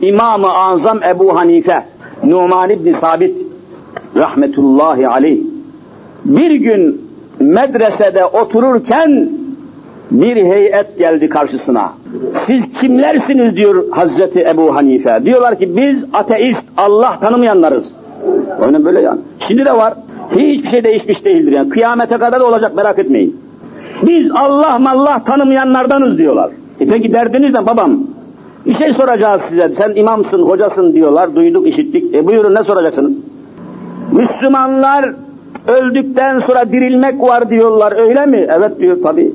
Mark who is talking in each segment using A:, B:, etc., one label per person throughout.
A: İmam-ı Azam Ebu Hanife, Numan İbni Sabit, rahmetullahi aleyh, bir gün medresede otururken bir heyet geldi karşısına. Siz kimlersiniz diyor Hazreti Ebu Hanife. Diyorlar ki biz ateist, Allah tanımayanlarız. Öyle böyle yani. Şimdi de var. Hiçbir şey değişmiş değildir yani. Kıyamete kadar da olacak merak etmeyin. Biz Allah mallah tanımayanlardanız diyorlar. E peki derdiniz ne babam? Bir şey soracağız size. Sen imamsın, hocasın diyorlar. Duyduk, işittik. E buyurun ne soracaksınız? Müslümanlar öldükten sonra dirilmek var diyorlar. Öyle mi? Evet diyor tabi.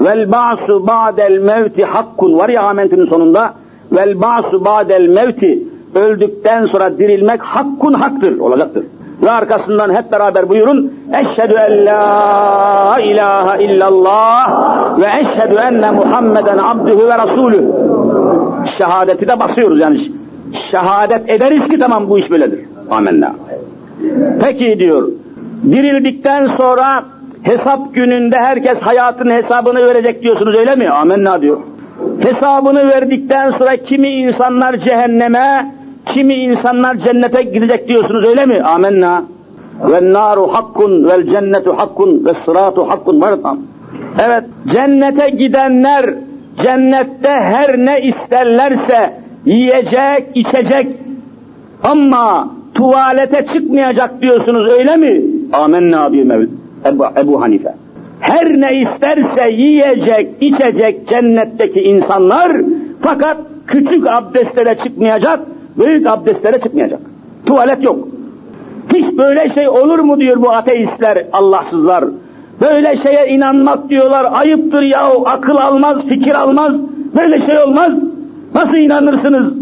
A: Vel ba'su ba'del mevti hakkun var ya amentinin sonunda. Vel ba'su ba'del mevti öldükten sonra dirilmek hakkun haktır, olacaktır. Ve arkasından hep beraber buyurun. Eşhedü en la ilahe illallah ve eşhedü enne Muhammeden abdühü ve rasulü. Şehadeti de basıyoruz yani. Şehadet ederiz ki tamam bu iş böyledir. Amenna. Peki diyor. Dirildikten sonra hesap gününde herkes hayatın hesabını verecek diyorsunuz öyle mi? Amenna diyor. Hesabını verdikten sonra kimi insanlar cehenneme, kimi insanlar cennete gidecek diyorsunuz öyle mi? Amenna. Ve naru hakkun vel cennetu hakkun ve sıratu hakkun var tam. Evet cennete gidenler cennette her ne isterlerse yiyecek, içecek ama tuvalete çıkmayacak diyorsunuz öyle mi? Amenna diyor Mevlid. Ebu, Ebu Hanife. Her ne isterse yiyecek, içecek cennetteki insanlar fakat küçük abdestlere çıkmayacak, büyük abdestlere çıkmayacak. Tuvalet yok. Hiç böyle şey olur mu diyor bu ateistler, Allahsızlar. Böyle şeye inanmak diyorlar, ayıptır yahu, akıl almaz, fikir almaz, böyle şey olmaz. Nasıl inanırsınız?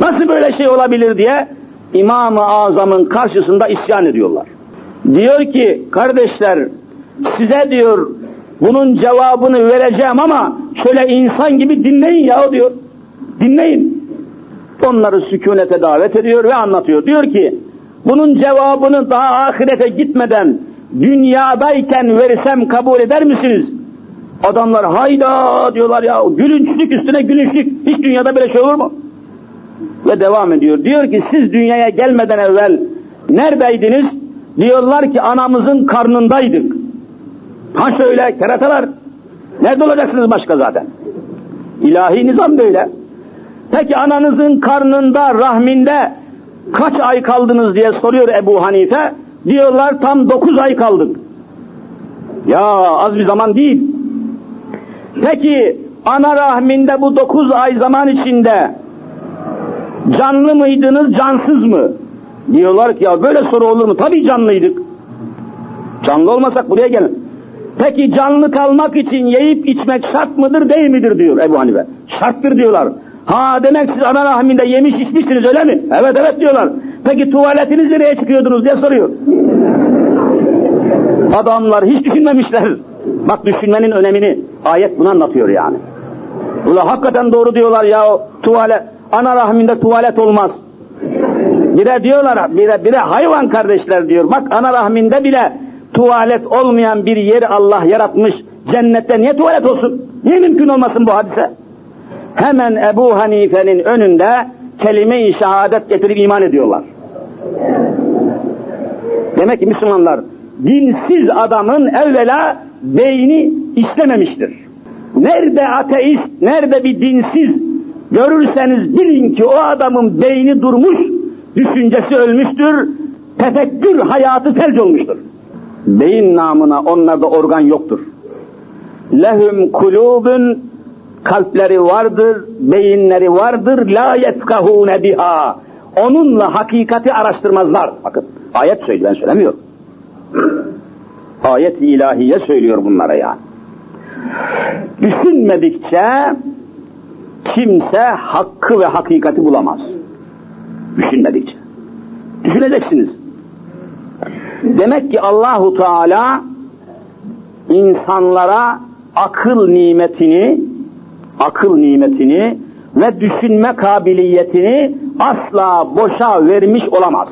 A: Nasıl böyle şey olabilir diye İmam-ı Azam'ın karşısında isyan ediyorlar. Diyor ki kardeşler size diyor bunun cevabını vereceğim ama şöyle insan gibi dinleyin ya diyor. Dinleyin. Onları sükunete davet ediyor ve anlatıyor. Diyor ki bunun cevabını daha ahirete gitmeden dünyadayken versem kabul eder misiniz? Adamlar hayda diyorlar ya gülünçlük üstüne gülünçlük. Hiç dünyada böyle şey olur mu? Ve devam ediyor. Diyor ki siz dünyaya gelmeden evvel neredeydiniz? Diyorlar ki anamızın karnındaydık. Ha şöyle keratalar. Nerede olacaksınız başka zaten? İlahi nizam böyle. Peki ananızın karnında, rahminde kaç ay kaldınız diye soruyor Ebu Hanife. Diyorlar tam dokuz ay kaldık. Ya az bir zaman değil. Peki ana rahminde bu dokuz ay zaman içinde canlı mıydınız, cansız mı? Diyorlar ki ya böyle soru olur mu? Tabii canlıydık. Canlı olmasak buraya gelin. Peki canlı kalmak için yiyip içmek şart mıdır değil midir diyor Ebu Hanife. Şarttır diyorlar. Ha demek siz ana rahminde yemiş içmişsiniz öyle mi? Evet evet diyorlar. Peki tuvaletiniz nereye çıkıyordunuz diye soruyor. Adamlar hiç düşünmemişler. Bak düşünmenin önemini ayet bunu anlatıyor yani. Ula hakikaten doğru diyorlar ya tuvalet ana rahminde tuvalet olmaz. Bire diyorlar, bire, bire hayvan kardeşler diyor. Bak ana rahminde bile tuvalet olmayan bir yer Allah yaratmış. Cennette niye tuvalet olsun? Niye mümkün olmasın bu hadise? Hemen Ebu Hanife'nin önünde kelime-i şehadet getirip iman ediyorlar. Demek ki Müslümanlar dinsiz adamın evvela beyni işlememiştir. Nerede ateist, nerede bir dinsiz görürseniz bilin ki o adamın beyni durmuş, düşüncesi ölmüştür, tefekkür hayatı felç olmuştur. Beyin namına onlarda organ yoktur. Lehum kulubun kalpleri vardır, beyinleri vardır, la yefkahune biha. Onunla hakikati araştırmazlar. Bakın ayet söylüyor, ben söylemiyorum. Ayet-i ilahiye söylüyor bunlara yani. Düşünmedikçe kimse hakkı ve hakikati bulamaz. Düşünmedikçe. Düşüneceksiniz. Demek ki Allahu Teala insanlara akıl nimetini, akıl nimetini ve düşünme kabiliyetini asla boşa vermiş olamaz.